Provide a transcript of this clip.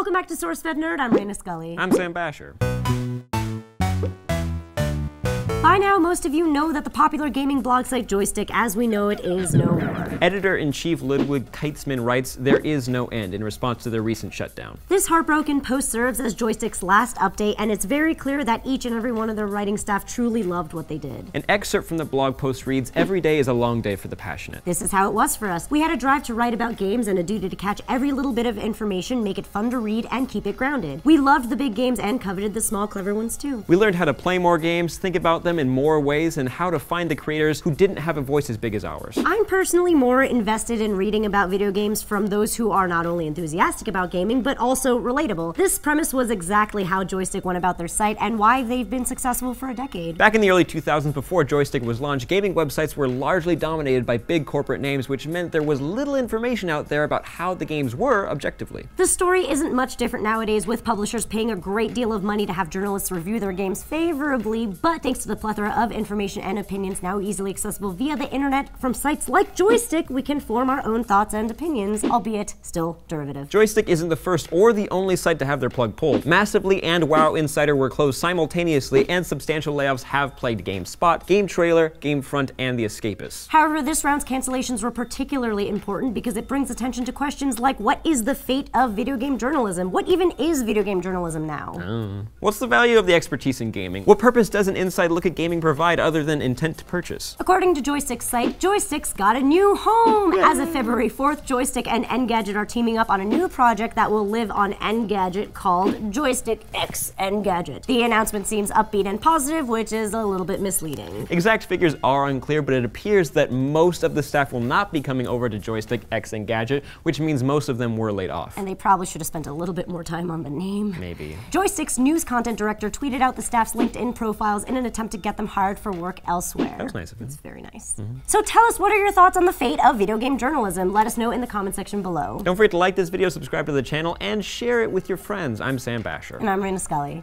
Welcome back to SourceFed Nerd. I'm Reina Scully. I'm Sam Bashor. By now, most of you know that the popular gaming blog site Joystiq, as we know it, is no more. Editor-in-chief Ludwig Kietzmann writes, there is no end in response to their recent shutdown. This heartbroken post serves as Joystiq's last update, and it's very clear that each and every one of their writing staff truly loved what they did. An excerpt from the blog post reads, every day is a long day for the passionate. This is how it was for us. We had a drive to write about games and a duty to catch every little bit of information, make it fun to read, and keep it grounded. We loved the big games and coveted the small, clever ones too. We learned how to play more games, think about them in more ways, and how to find the creators who didn't have a voice as big as ours. I'm personally more invested in reading about video games from those who are not only enthusiastic about gaming, but also relatable. This premise was exactly how Joystiq went about their site and why they've been successful for a decade. Back in the early 2000s, before Joystiq was launched, gaming websites were largely dominated by big corporate names, which meant there was little information out there about how the games were objectively. The story isn't much different nowadays, with publishers paying a great deal of money to have journalists review their games favorably, but thanks to the plethora of information and opinions now easily accessible via the internet from sites like Joystiq, we can form our own thoughts and opinions, albeit still derivative. Joystiq isn't the first or the only site to have their plug pulled. Massively and WoW Insider were closed simultaneously, and substantial layoffs have plagued GameSpot, Game Trailer, Gamefront, and The Escapist. However, this round's cancellations were particularly important because it brings attention to questions like what is the fate of video game journalism? What even is video game journalism now? Oh. What's the value of the expertise in gaming? What purpose does an inside look at gaming provide other than intent to purchase? According to Joystiq's site, Joystiq's got a new home! As of February 4th, Joystiq and Engadget are teaming up on a new project that will live on Engadget called Joystiq X Engadget. The announcement seems upbeat and positive, which is a little bit misleading. Exact figures are unclear, but it appears that most of the staff will not be coming over to Joystiq X Engadget, which means most of them were laid off. And they probably should have spent a little bit more time on the name. Maybe. Joystiq's news content director tweeted out the staff's LinkedIn profiles in an attempt to get them hired for work elsewhere. That was nice of him. It's very nice. Mm -hmm. So tell us, what are your thoughts on the fate of video game journalism? Let us know in the comment section below. Don't forget to like this video, subscribe to the channel, and share it with your friends. I'm Sam Bashor. And I'm Reina Scully.